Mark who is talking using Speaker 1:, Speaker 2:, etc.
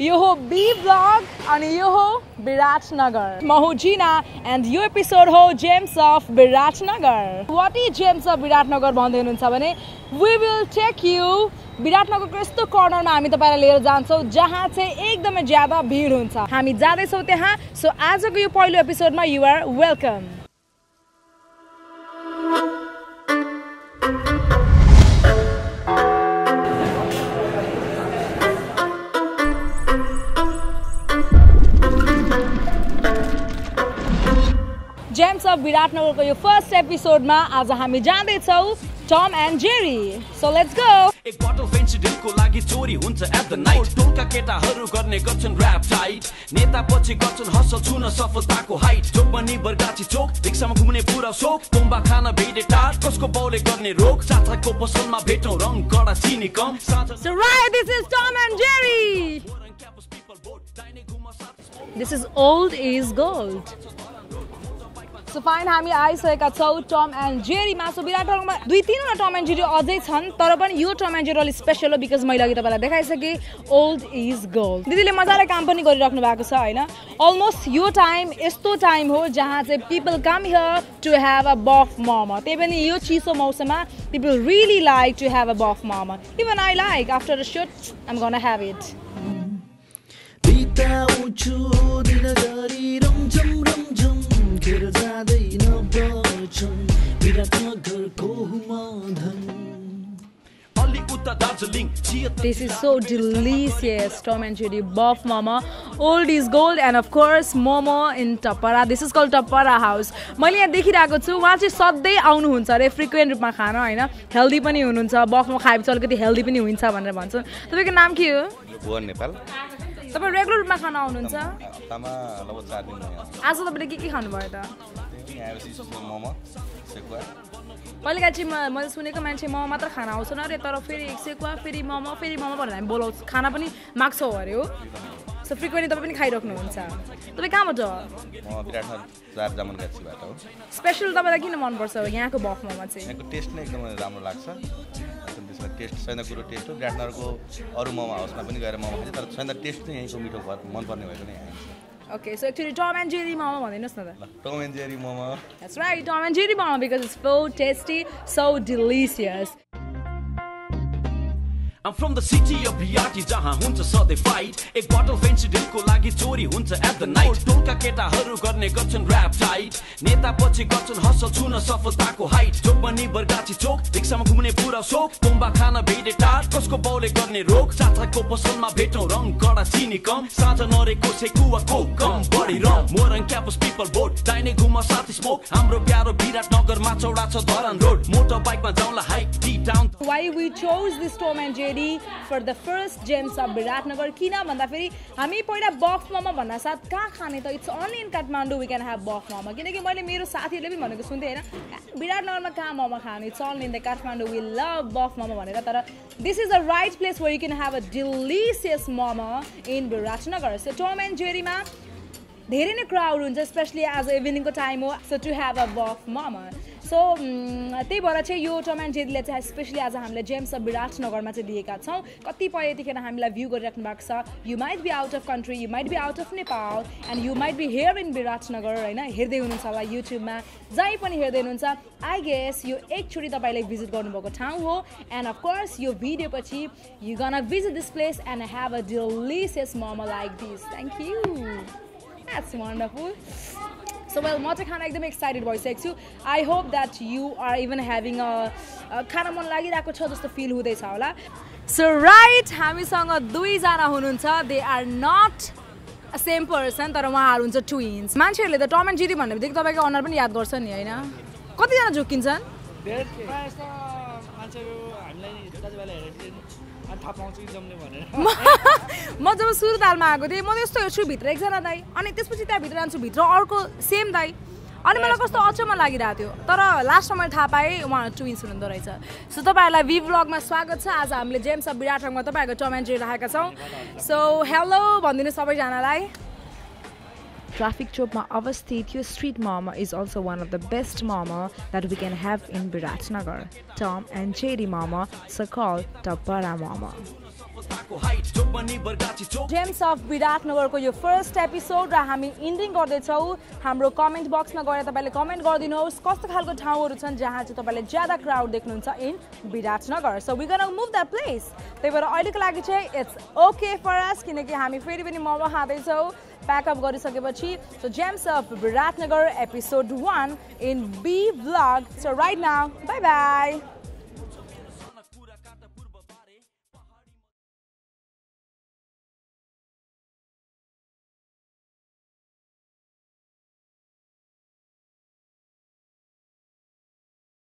Speaker 1: यो हो be blog अनि यो हो विराटनगर म हो जिना एन्ड यो एपिसोड हो gems of Biratnagar what is gems of Biratnagar भन्दै हुनुहुन्छ भने वी विल टेक यु विराटनगरको यस्तो कर्नरमा हामी तपाईँलाई लिएर जान्छौँ जहाँ चाहिँ एकदमै ज्यादा भिड हुन्छ हामी जाँदैछौँ त्यहाँ सो आजको यो पहिलो एपिसोडमा युआर वेलकम जेम्स अफ विराटनगरको यो फर्स्ट एपिसोडमा आज हामी जाँदैछौँ Tom and Jerry so let's go
Speaker 2: एक बोतल फेन्सिडिलको लागि चोरी हुन्छ एट द नाइट टोलका केटाहरू गर्ने गर्छन् ऱ्याप टाइट नेता पछि गर्छन् हसल छुन सफलताको हाइट जोगमनी बर्गाची चोक रिक्सामा घुम्ने पुरा सोक तोम्बा खान भेटे टाट कसको बाउले गर्ने रोग? साथको पसलमा भेटौँ रङ कडा चिनी कम।
Speaker 1: So right, this is Tom and Jerry. This is old is gold. So fine हामी आइसकेका छौँ टम एन्ड जेरीमा सो विराटनगरमा दुई तिनवटा टम एन्ड जेरी अझै छन् तर पनि यो टम एन्ड जेरी अलिक स्पेसल हो बिकज मैले अघि तपाईँलाई देखाइसकेँ ओल्ड इज गोल्ड दिदीले मजाले काम पनि गरिराख्नु भएको छ होइन? अलमोस्ट यो टाइम यस्तो टाइम हो जहाँ चाहिँ people come here to have a buff momo त्यही पनि यो चिसो मौसममा people really like to have
Speaker 3: a buff momo even I like after a shoot
Speaker 2: I'm gonna have it
Speaker 1: This is so delicious, Tom and Jerry buff mama. Old is gold and of course momo in Tapara. This is called Tapara House. मैले यहाँ देखिरहेको छु उहाँ चाहिँ सधैँ आउनुहुन्छ अरे frequent रूपमा खान होइन? हेल्दी पनि हुनुहुन्छ बफमा खाएपछि अलिकति हेल्दी पनि हुन्छ भनेर भन्छ। तपाईँको नाम के हो?
Speaker 4: भुवन नेपाल।
Speaker 1: तपाईँ रेगुलर रूपमा खान आउनुहुन्छ?
Speaker 4: हप्तामा लगभग चार दिन भयो।
Speaker 1: आज तपाईँले के के खानुभयो त?
Speaker 4: त्यहाँदेखि आएपछि मोमो सेकुवा
Speaker 1: कहिलेकाहीँ चाहिँ म मैले सुनेको मान्छे मोमो मात्र खाना आउँछन् अरे तर फेरि सेकुवा फेरि मोमो फेरि मोमो भनेर हामी बोलाउँछ। खाना पनि माग्छौँ अरे हो। सो फ्रिक्वेन्टली तपाईँ पनि खाइराख्नुहुन्छ। तपाईँ कहाँबाट
Speaker 4: हो।
Speaker 1: स्पेसल तपाईँलाई किन मनपर्छ यहाँको बफ मोमो चाहिँ?
Speaker 4: यहाँको टेस्ट नै एकदमै राम्रो लाग्छ। त्यसमा टेस्ट छैन कुरो टेस्ट हो। विराटनगरको अरू मोमो हाउसमा पनि गएर मोमो खान्छ तर छैन टेस्ट चाहिँ यहीँको मिठो घर मनपर्ने भएको नै यहाँ
Speaker 1: Okay so actually Tom and Jerry momo भनिदिनुहोस् न त
Speaker 4: ल Tom and Jerry momo
Speaker 1: That's right, Tom and Jerry Mama because it's so tasty, so delicious.
Speaker 2: I'm from the city of Biati जहाँ हुन्छ सधैँ फाइट एक बोतल फेन्सिडिलको लागि चोरी हुन्छ एट द नाइट टोलका केटाहरू गर्ने गर्छन् ऱ्याप टाइट नेता पछि गर्छन् हसल छुन सफलताको हाइट जोगमनी बर्गाची चोक रिक्सामा घुम्ने पुरा सोक तोम्बा खान भेटे टाट कसको बाउले गर्ने रोग साथको पसलमा भेटौँ रङ कडा चिनी कम साँझ नरेको सेकुवा कम बढी रम मोरङ क्याम्पस पिपल बोट दाहिने घुम साथी स्मोक हाम्रो प्यारो विराटनगरमा चौडा छ धरान रोड मोटर बाइकमा जाउँला हाइट टी डाउन
Speaker 1: Why we chose this Tom and Jerry for the first gems of Biratnagar किन भन्दाखेरि हामी पहिला बफ मोमो भन्दा साथ कहाँ खाने त it's only in Kathmandu we can have buff momo किनकि मैले मेरो साथीहरूले पनि भनेको सुन्थेँ होइन विराटनगरमा कहाँ मोमो खाने it's only in the Kathmandu we love buff momo भनेर तर this is the right place where you can have a delicious momo in Biratnagar so Tom and जेरीमा धेरै नै क्राउड हुन्छ स्पेसली आज इभिनिङको टाइम हो so to have a buff momo so त्यही भएर चाहिँ यो टम एन्ड जेरीले चाहिँ स्पेसली आज हामीले जेम्स अफ विराटनगरमा चाहिँ लिएका छौँ। कतिपय यतिखेर हामीलाई भ्यू गरिराख्नु भएको छ। You might be out of country you might be out of Nepal and you might be here in Biratnagar होइन? हेर्दै हुनुहुन्छ होला युट्युबमा जहीँ पनि हेर्दै हुनुहुन्छ आई गेस यो एकचोटि तपाईँले भिजिट गर्नुभएको ठाउँ हो। एन्ड अफकोर्स यो भिडियो पछि you gonna visit this place and have a delicious momo like this. Thank you. That's wonderful. So well, म चाहिँ खाना एकदमै एक्साइटेड भइसकेको छु I hope that you are even having a खाना मन लागिरहेको छ जस्तो फिल हुँदैछ होला सो राइट हामीसँग दुईजना हुनुहुन्छ they are not same person तर उहाँहरू हुन्छ ट्विन्स मान्छेहरूले त टम एन्ड जेरी भन्ने बित्तिकै तपाईँको अनुहार पनि याद गर्छ नि होइन कतिजना झुक्किन्छन्
Speaker 5: हामीलाई दाजुभाइलाई हेरेर थाहा पाउँछ कि भनेर।
Speaker 1: म जब सुरु तालमा आएको थिएँ म यस्तो हेर्छु भित्र एकजना दाई अनि त्यसपछि त्यहाँभित्र जान्छु भित्र अर्को सेम दाई। अनि मलाई कस्तो अचम्म लागिरहेको थियो। तर लास्टमा मैले थाहा पाएँ उहाँहरू ट्विन्स हुनुहुँदो रहेछ। सो तपाईँहरूलाई वी ब्लगमा स्वागत छ। आज हामीले जेम्स अफ विराटमा तपाईँहरूको टमेन्ट्री राखेका छौँ। सो हेलो भनिदिनु सबैजनालाई। Traffic job માં avasthit street mama is also one of the best mama that we can have in Biratnagar. Tom and JD
Speaker 2: mama, so called Tappara mama.
Speaker 1: Gems of विराटनगरको यो first episode र हामी ending गर्दैछौँ। हाम्रो comment बक्समा गएर तपाईँले comment गरिदिनुहोस्। कस्तो खालको ठाउँहरू छन् जहाँ चाहिँ तपाईँले ज्यादा क्राउड देख्नुहुन्छ in Biratnagar? So we gonna move the place त्यही भएर अहिलेको लागि चाहिँ इट्स ओके फर अस किनकि हामी फेरि पनि मोमो खाँदैछौँ प्याकअप गरिसकेपछि so gems of Biratnagar episode one in B vlog so right now bye bye